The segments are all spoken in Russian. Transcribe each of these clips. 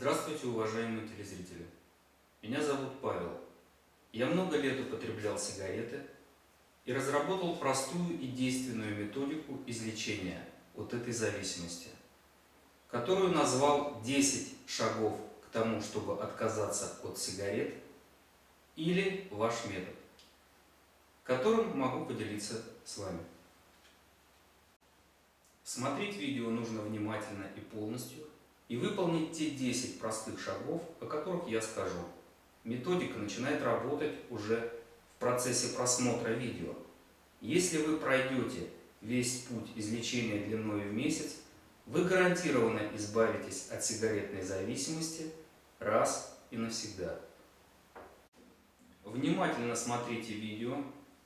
Здравствуйте, уважаемые телезрители! Меня зовут Павел. Я много лет употреблял сигареты и разработал простую и действенную методику излечения от этой зависимости, которую назвал 10 шагов к тому, чтобы отказаться от сигарет или ваш метод, которым могу поделиться с вами. Смотреть видео нужно внимательно и полностью, и выполнить те 10 простых шагов, о которых я скажу. Методика начинает работать уже в процессе просмотра видео. Если вы пройдете весь путь излечения длиной в месяц, вы гарантированно избавитесь от сигаретной зависимости раз и навсегда. Внимательно смотрите видео,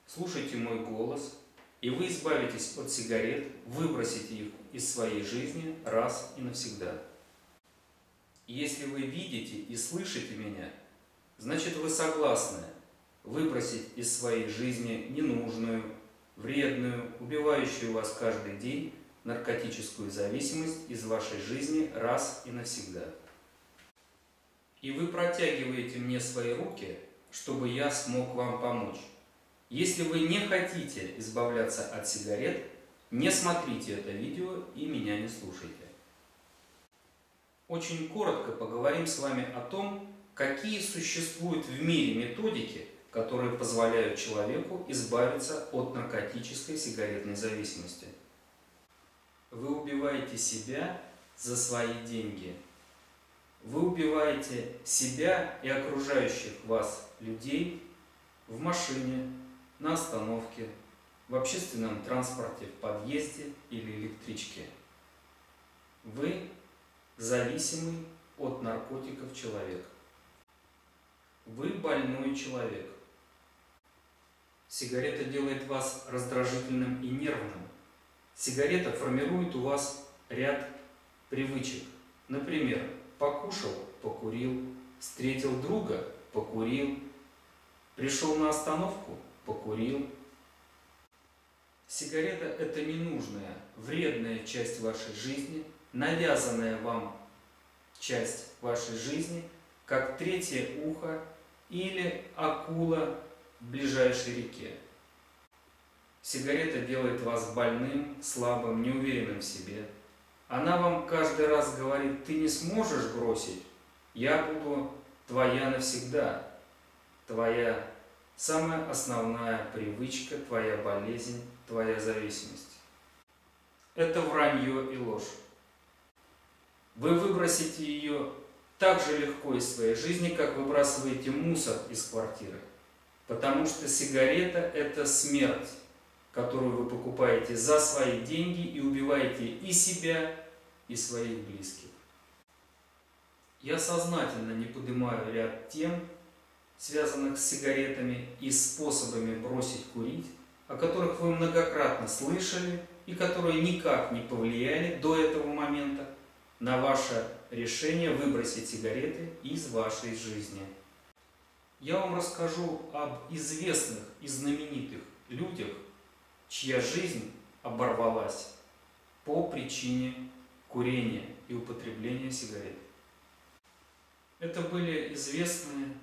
слушайте мой голос, и вы избавитесь от сигарет, выбросите их из своей жизни раз и навсегда. Если вы видите и слышите меня, значит вы согласны выбросить из своей жизни ненужную, вредную, убивающую вас каждый день наркотическую зависимость из вашей жизни раз и навсегда. И вы протягиваете мне свои руки, чтобы я смог вам помочь. Если вы не хотите избавляться от сигарет, не смотрите это видео и меня не слушайте. Очень коротко поговорим с вами о том, какие существуют в мире методики, которые позволяют человеку избавиться от наркотической сигаретной зависимости. Вы убиваете себя за свои деньги. Вы убиваете себя и окружающих вас людей в машине, на остановке, в общественном транспорте, в подъезде или электричке. Вы зависимый от наркотиков человек. Вы больной человек. Сигарета делает вас раздражительным и нервным. Сигарета формирует у вас ряд привычек. Например, покушал – покурил, встретил друга – покурил, пришел на остановку – покурил. Сигарета – это ненужная, вредная часть вашей жизни – навязанная вам часть вашей жизни, как третье ухо или акула в ближайшей реке. Сигарета делает вас больным, слабым, неуверенным в себе. Она вам каждый раз говорит, ты не сможешь бросить, я буду твоя навсегда. Твоя самая основная привычка, твоя болезнь, твоя зависимость. Это вранье и ложь. Вы выбросите ее так же легко из своей жизни, как выбрасываете мусор из квартиры. Потому что сигарета – это смерть, которую вы покупаете за свои деньги и убиваете и себя, и своих близких. Я сознательно не поднимаю ряд тем, связанных с сигаретами и способами бросить курить, о которых вы многократно слышали и которые никак не повлияли до этого момента на ваше решение выбросить сигареты из вашей жизни. Я вам расскажу об известных и знаменитых людях, чья жизнь оборвалась по причине курения и употребления сигарет. Это были известные,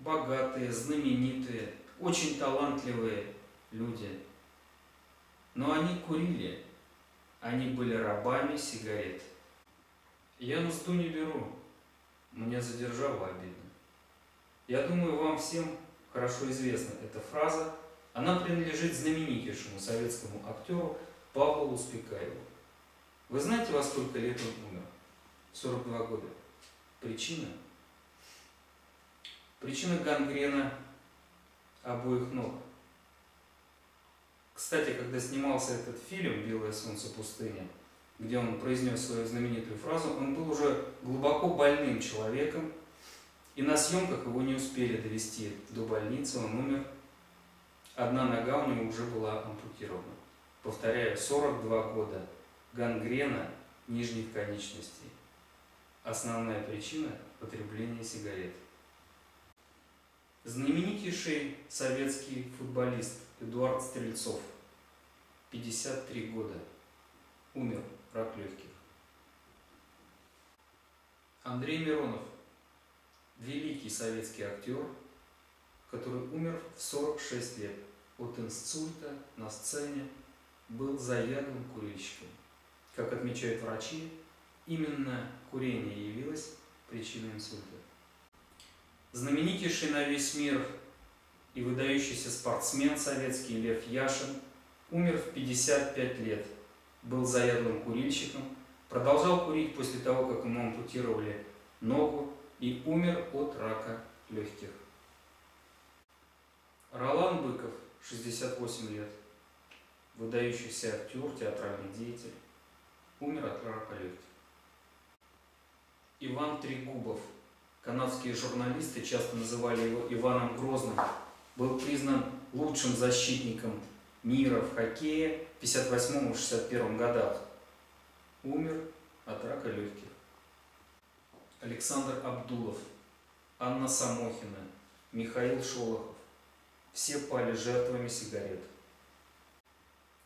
богатые, знаменитые, очень талантливые люди. Но они курили, они были рабами сигарет. Я мзду не беру. Мне задержало обидно. Я думаю, вам всем хорошо известна эта фраза. Она принадлежит знаменитейшему советскому актеру Павлу Успекаеву. Вы знаете, во сколько лет он умер? 42 года. Причина? Причина гангрена обоих ног. Кстати, когда снимался этот фильм «Белое солнце пустыни», где он произнес свою знаменитую фразу, он был уже глубоко больным человеком, и на съемках его не успели довести до больницы, он умер. Одна нога у него уже была ампутирована. Повторяю, 42 года. Гангрена нижних конечностей. Основная причина – потребление сигарет. Знаменитейший советский футболист Эдуард Стрельцов, 53 года, умер рак легких. Андрей Миронов, великий советский актер, который умер в 46 лет от инсульта на сцене, был заядлым курильщиком. Как отмечают врачи, именно курение явилось причиной инсульта. Знаменитейший на весь мир и выдающийся спортсмен советский Лев Яшин умер в 55 лет, был заядлым курильщиком, продолжал курить после того, как ему ампутировали ногу и умер от рака легких. Ролан Быков, 68 лет, выдающийся актер, театральный деятель, умер от рака легких. Иван Трегубов, канадские журналисты часто называли его Иваном Грозным, был признан лучшим защитником мира в хоккее в 58-61 годах. Умер от рака легких. Александр Абдулов, Анна Самохина, Михаил Шолохов. Все пали жертвами сигарет.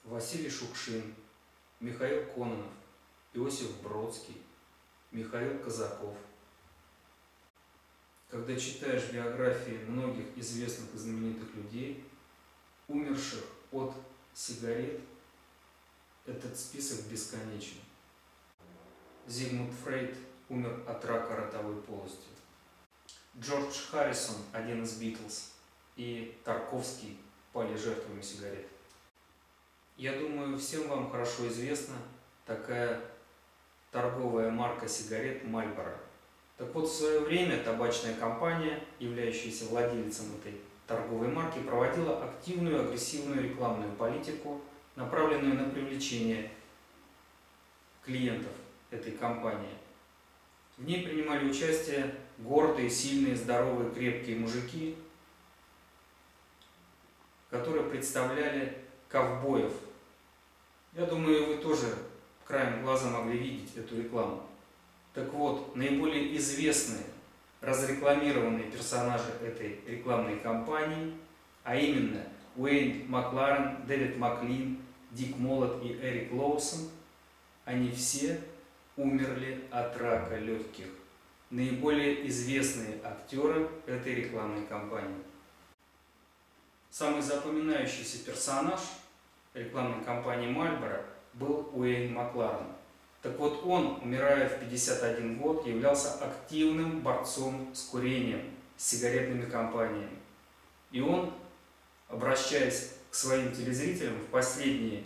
Василий Шукшин, Михаил Кононов, Иосиф Бродский, Михаил Казаков. Когда читаешь биографии многих известных и знаменитых людей, умерших от сигарет, этот список бесконечен. Зигмунд Фрейд умер от рака ротовой полости. Джордж Харрисон, один из Битлз, и Тарковский пали жертвами сигарет. Я думаю, всем вам хорошо известна такая торговая марка сигарет Marlboro. Так вот, в свое время табачная компания, являющаяся владельцем этой торговой марки, проводила активную агрессивную рекламную политику, направленную на привлечение клиентов этой компании. В ней принимали участие гордые, сильные, здоровые, крепкие мужики, которые представляли ковбоев. Я думаю, вы тоже краем глаза могли видеть эту рекламу. Так вот, наиболее известные, разрекламированные персонажи этой рекламной кампании, а именно Уэйн Макларен, Дэвид Маклин, Дик Молот и Эрик Лоусон, они все умерли от рака легких. Наиболее известные актеры этой рекламной кампании. Самый запоминающийся персонаж рекламной кампании Marlboro был Уэйн Макларен. Так вот он, умирая в 51 год, являлся активным борцом с курением, с сигаретными компаниями. И он, обращаясь к своим телезрителям в последние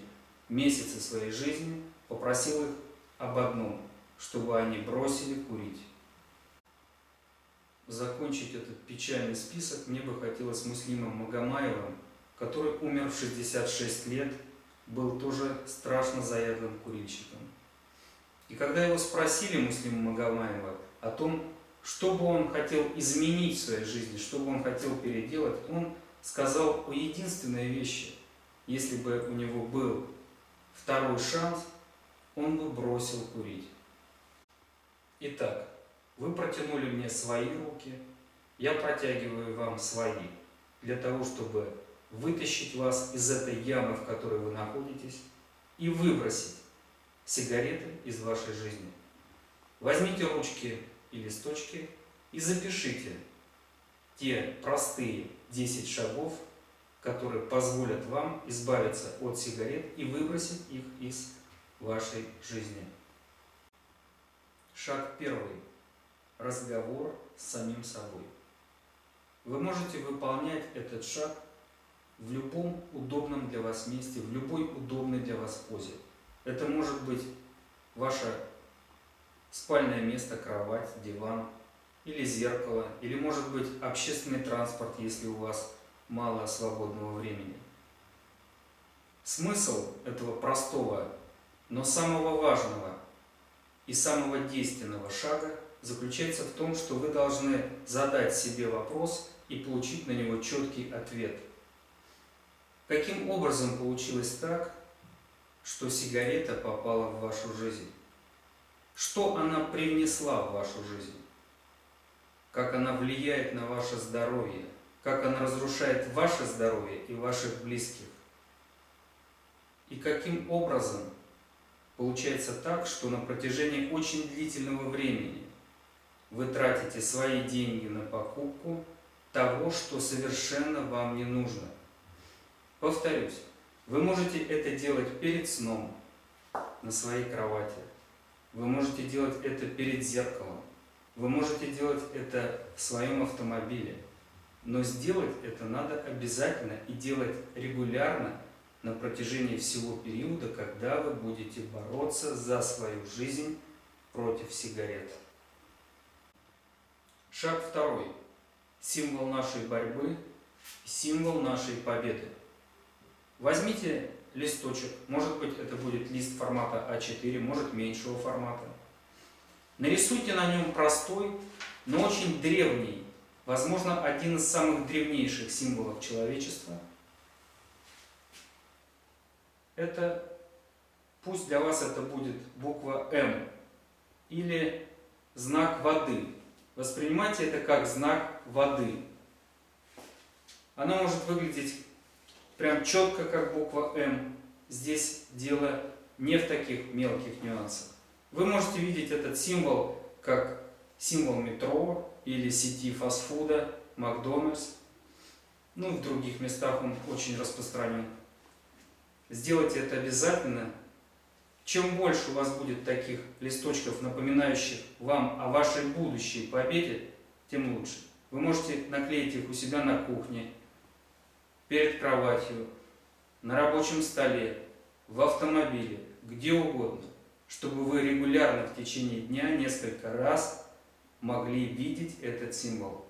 месяцы своей жизни, попросил их об одном, чтобы они бросили курить. Закончить этот печальный список мне бы хотелось Муслимом Магомаевым, который умер в 66 лет, был тоже страшно заядлым курильщиком. И когда его спросили Муслима Магомаева о том, что бы он хотел изменить в своей жизни, что бы он хотел переделать, он сказал о единственной вещи. Если бы у него был второй шанс, он бы бросил курить. Итак, вы протянули мне свои руки, я протягиваю вам свои, для того, чтобы вытащить вас из этой ямы, в которой вы находитесь, и выбросить сигареты из вашей жизни. Возьмите ручки и листочки и запишите те простые 10 шагов, которые позволят вам избавиться от сигарет и выбросить их из вашей жизни. Шаг первый. Разговор с самим собой. Вы можете выполнять этот шаг в любом удобном для вас месте, в любой удобной для вас позе. Это может быть ваше спальное место, кровать, диван или зеркало, или может быть общественный транспорт, если у вас мало свободного времени. Смысл этого простого, но самого важного и самого действенного шага заключается в том, что вы должны задать себе вопрос и получить на него четкий ответ. Каким образом получилось так, что сигарета попала в вашу жизнь? Что она привнесла в вашу жизнь? Как она влияет на ваше здоровье? Как она разрушает ваше здоровье и ваших близких? И каким образом Получается так, что на протяжении очень длительного времени вы тратите свои деньги на покупку того, что совершенно вам не нужно. Повторюсь, вы можете это делать перед сном, на своей кровати. Вы можете делать это перед зеркалом. Вы можете делать это в своем автомобиле. Но сделать это надо обязательно и делать регулярно на протяжении всего периода, когда вы будете бороться за свою жизнь против сигарет. Шаг второй. Символ нашей борьбы, символ нашей победы. Возьмите листочек, может быть это будет лист формата А4, может меньшего формата. Нарисуйте на нем простой, но очень древний, возможно один из самых древнейших символов человечества. Это, пусть для вас это будет буква М или знак воды. Воспринимайте это как знак воды. Она может выглядеть прям четко, как буква М. Здесь дело не в таких мелких нюансах. Вы можете видеть этот символ как символ метро или сети фастфуда, Макдональдс. Ну, в других местах он очень распространен. Сделайте это обязательно. Чем больше у вас будет таких листочков, напоминающих вам о вашей будущей победе, тем лучше. Вы можете наклеить их у себя на кухне, перед кроватью, на рабочем столе, в автомобиле, где угодно, чтобы вы регулярно в течение дня несколько раз могли видеть этот символ.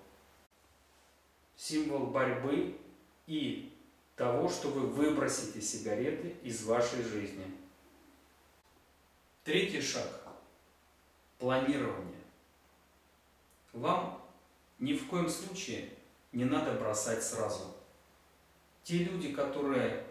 Символ борьбы и того, что вы выбросите сигареты из вашей жизни. Третий шаг – планирование. Вам ни в коем случае не надо бросать сразу – те люди, которые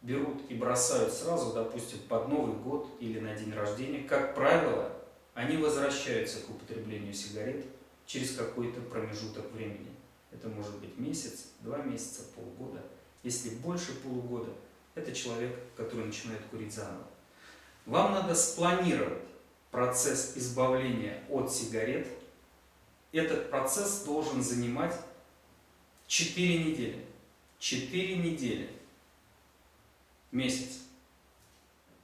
берут и бросают сразу, допустим, под Новый год или на день рождения, как правило, они возвращаются к употреблению сигарет через какой-то промежуток времени. Это может быть месяц, два месяца, полгода. Если больше полугода, это человек, который начинает курить заново. Вам надо спланировать процесс избавления от сигарет. Этот процесс должен занимать 4 недели. 4 недели, месяц.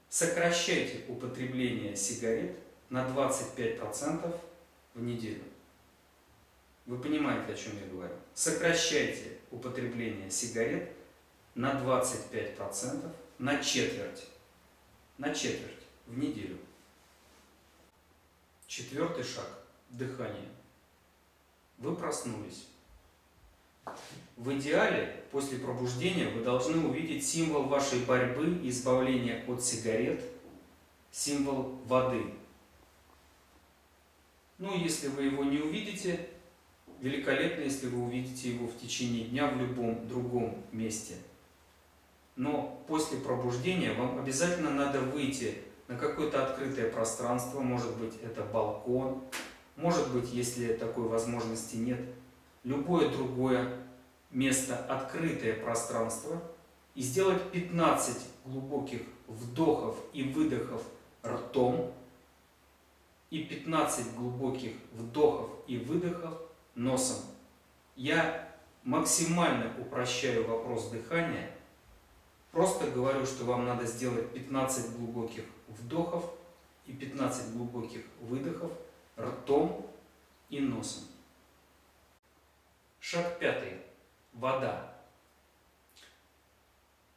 Сокращайте употребление сигарет на 25% в неделю. Вы понимаете, о чем я говорю? Сокращайте употребление сигарет на 25%, на четверть. На четверть в неделю. Четвертый шаг – дыхание. Вы проснулись. В идеале, после пробуждения, вы должны увидеть символ вашей борьбы и избавления от сигарет, символ воды. Ну, если вы его не увидите, великолепно, если вы увидите его в течение дня в любом другом месте. Но после пробуждения вам обязательно надо выйти на какое-то открытое пространство, может быть это балкон, может быть, если такой возможности нет, любое другое место, открытое пространство, и сделать 15 глубоких вдохов и выдохов ртом, и 15 глубоких вдохов и выдохов носом. Я максимально упрощаю вопрос дыхания, просто говорю, что вам надо сделать 15 глубоких вдохов и 15 глубоких выдохов ртом и носом. Шаг пятый. Вода.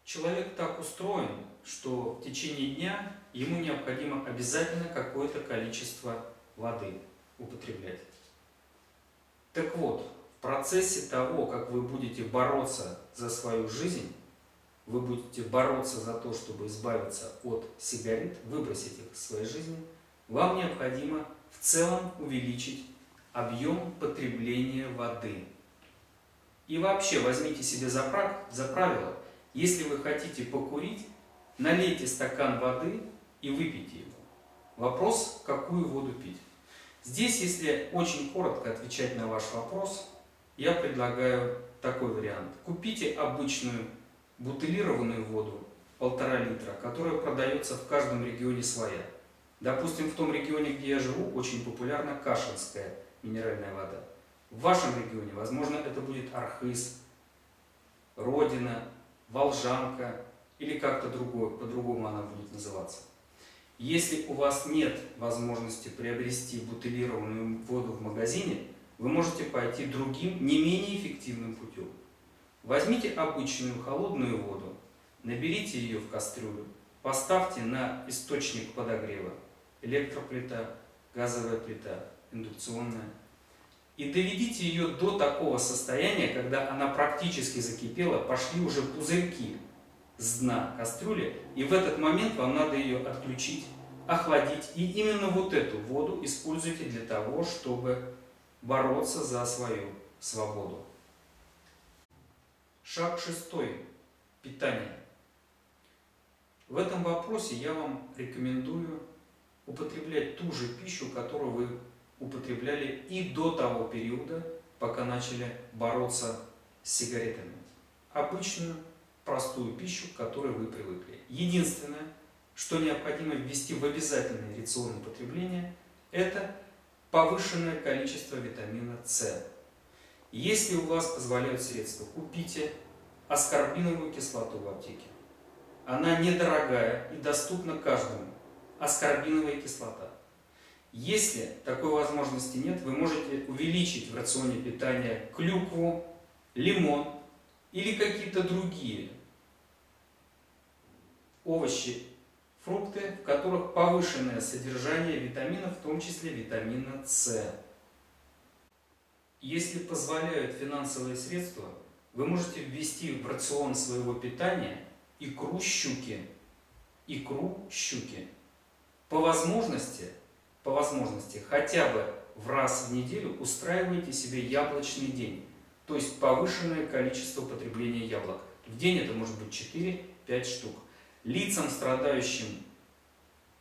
Человек так устроен, что в течение дня ему необходимо обязательно какое-то количество воды употреблять. Так вот, в процессе того, как вы будете бороться за свою жизнь, вы будете бороться за то, чтобы избавиться от сигарет, выбросить их из своей жизни, вам необходимо в целом увеличить объем потребления воды. И вообще возьмите себе за, за правило, если вы хотите покурить, налейте стакан воды и выпейте его. Вопрос, какую воду пить. Здесь, если очень коротко отвечать на ваш вопрос, я предлагаю такой вариант. Купите обычную бутылированную воду, полтора литра, которая продается в каждом регионе своя. Допустим, в том регионе, где я живу, очень популярна кашинская минеральная вода. В вашем регионе, возможно, это будет архыз, родина, волжанка или как-то другое, по-другому она будет называться. Если у вас нет возможности приобрести бутылированную воду в магазине, вы можете пойти другим, не менее эффективным путем. Возьмите обычную холодную воду, наберите ее в кастрюлю, поставьте на источник подогрева, электроплита, газовая плита, индукционная, и доведите ее до такого состояния, когда она практически закипела, пошли уже пузырьки с дна кастрюли, и в этот момент вам надо ее отключить, охладить, и именно вот эту воду используйте для того, чтобы бороться за свою свободу. Шаг шестой. Питание. В этом вопросе я вам рекомендую употреблять ту же пищу, которую вы употребляли и до того периода, пока начали бороться с сигаретами. Обычную, простую пищу, к которой вы привыкли. Единственное, что необходимо ввести в обязательное рацион употребления, это повышенное количество витамина С. Если у вас позволяют средства, купите аскорбиновую кислоту в аптеке. Она недорогая и доступна каждому. Аскорбиновая кислота. Если такой возможности нет, вы можете увеличить в рационе питания клюкву, лимон или какие-то другие овощи, фрукты, в которых повышенное содержание витаминов, в том числе витамина С. Если позволяют финансовые средства, вы можете ввести в рацион своего питания икру щуки. Икру щуки. По возможности – по возможности хотя бы в раз в неделю устраивайте себе яблочный день, то есть повышенное количество потребления яблок. В день это может быть 4-5 штук. Лицам, страдающим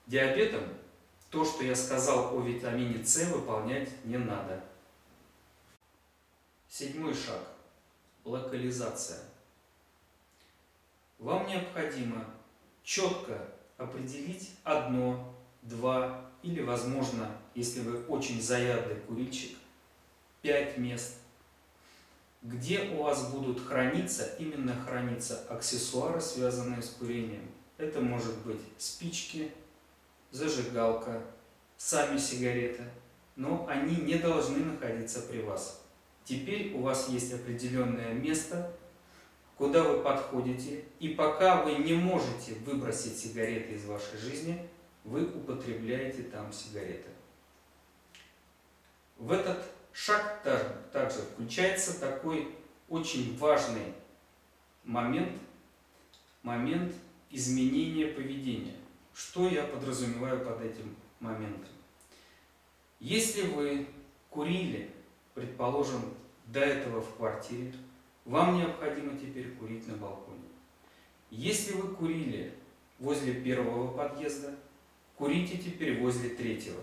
диабетом, то, что я сказал о витамине С, выполнять не надо. Седьмой шаг. Локализация. Вам необходимо четко определить одно, два или, возможно, если вы очень заядлый курильщик, 5 мест, где у вас будут храниться, именно храниться аксессуары, связанные с курением. Это может быть спички, зажигалка, сами сигареты, но они не должны находиться при вас. Теперь у вас есть определенное место, куда вы подходите, и пока вы не можете выбросить сигареты из вашей жизни, вы употребляете там сигареты. В этот шаг также включается такой очень важный момент, момент изменения поведения. Что я подразумеваю под этим моментом? Если вы курили, предположим, до этого в квартире, вам необходимо теперь курить на балконе. Если вы курили возле первого подъезда, курите теперь возле третьего.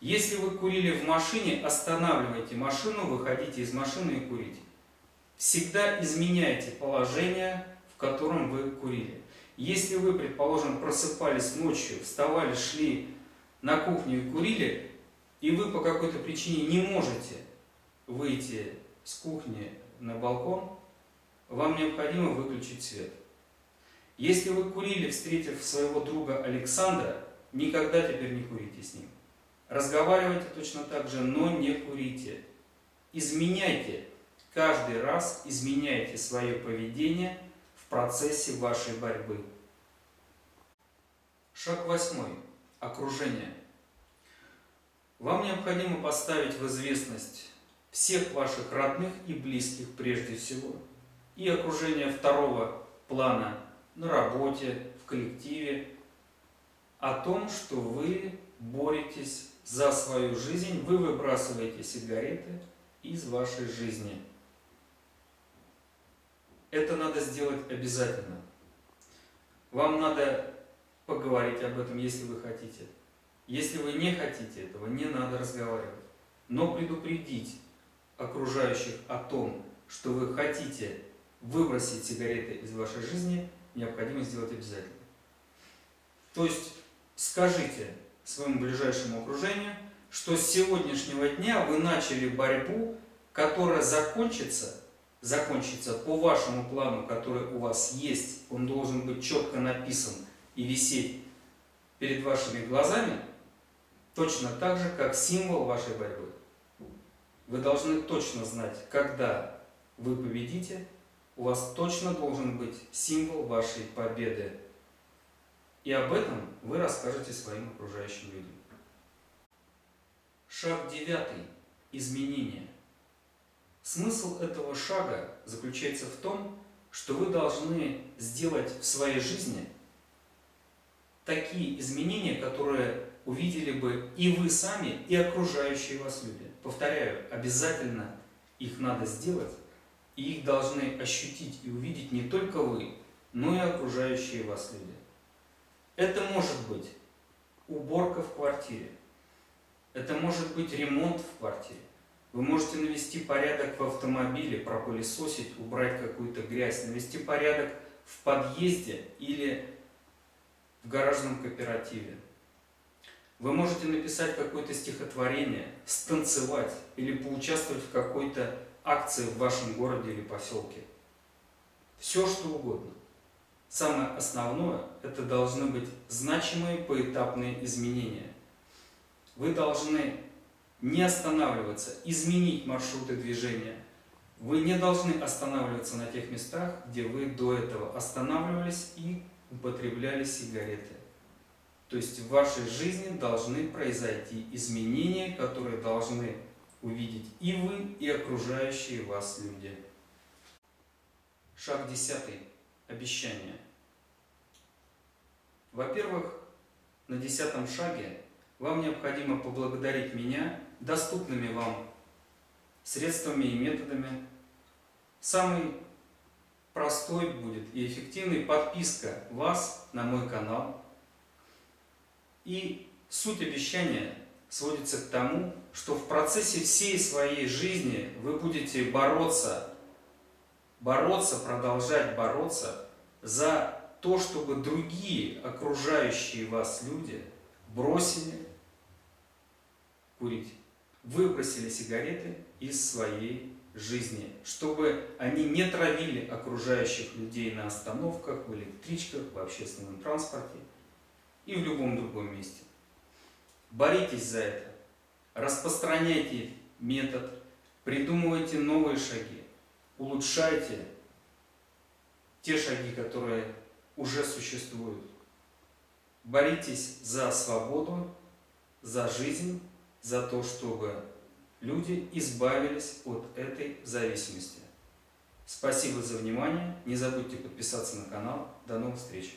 Если вы курили в машине, останавливайте машину, выходите из машины и курите. Всегда изменяйте положение, в котором вы курили. Если вы, предположим, просыпались ночью, вставали, шли на кухню и курили, и вы по какой-то причине не можете выйти с кухни на балкон, вам необходимо выключить свет. Если вы курили, встретив своего друга Александра, никогда теперь не курите с ним. Разговаривайте точно так же, но не курите. Изменяйте, каждый раз изменяйте свое поведение в процессе вашей борьбы. Шаг восьмой. Окружение. Вам необходимо поставить в известность всех ваших родных и близких прежде всего, и окружение второго плана на работе, в коллективе, о том, что вы боретесь за свою жизнь, вы выбрасываете сигареты из вашей жизни. Это надо сделать обязательно. Вам надо поговорить об этом, если вы хотите. Если вы не хотите этого, не надо разговаривать. Но предупредить окружающих о том, что вы хотите выбросить сигареты из вашей жизни – необходимо сделать обязательно. То есть скажите своему ближайшему окружению, что с сегодняшнего дня вы начали борьбу, которая закончится, закончится по вашему плану, который у вас есть. Он должен быть четко написан и висеть перед вашими глазами, точно так же, как символ вашей борьбы. Вы должны точно знать, когда вы победите, у вас точно должен быть символ вашей победы. И об этом вы расскажете своим окружающим людям. Шаг девятый. Изменения. Смысл этого шага заключается в том, что вы должны сделать в своей жизни такие изменения, которые увидели бы и вы сами, и окружающие вас люди. Повторяю, обязательно их надо сделать, и их должны ощутить и увидеть не только вы, но и окружающие вас люди. Это может быть уборка в квартире, это может быть ремонт в квартире, вы можете навести порядок в автомобиле, пропылесосить, убрать какую-то грязь, навести порядок в подъезде или в гаражном кооперативе. Вы можете написать какое-то стихотворение, станцевать или поучаствовать в какой-то акции в вашем городе или поселке. Все что угодно. Самое основное – это должны быть значимые поэтапные изменения. Вы должны не останавливаться, изменить маршруты движения. Вы не должны останавливаться на тех местах, где вы до этого останавливались и употребляли сигареты. То есть в вашей жизни должны произойти изменения, которые должны увидеть и вы, и окружающие вас люди. Шаг десятый. Обещание. Во-первых, на десятом шаге вам необходимо поблагодарить меня доступными вам средствами и методами. Самый простой будет и эффективный подписка вас на мой канал. И суть обещания сводится к тому, что в процессе всей своей жизни вы будете бороться, бороться, продолжать бороться за то, чтобы другие окружающие вас люди бросили курить, выбросили сигареты из своей жизни, чтобы они не травили окружающих людей на остановках, в электричках, в общественном транспорте и в любом другом месте. Боритесь за это. Распространяйте метод, придумывайте новые шаги, улучшайте те шаги, которые уже существуют. Боритесь за свободу, за жизнь, за то, чтобы люди избавились от этой зависимости. Спасибо за внимание. Не забудьте подписаться на канал. До новых встреч!